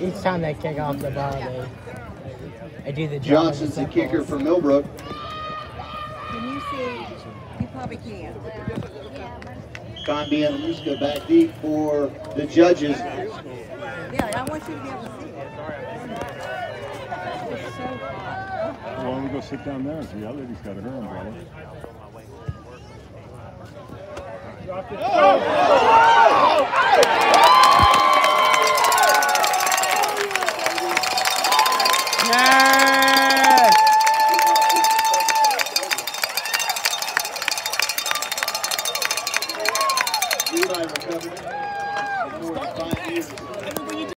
Each time they kick off the ball, they, they do the Johnson's the kicker for Millbrook. Can you see? You probably can. Condi and Luska back deep for the judges. Yeah, I want you to be able to see it. It's so hot. Why don't we go sit down there and see? That lady's got her umbrella. Oh! Yes! Eli recovered. Five years.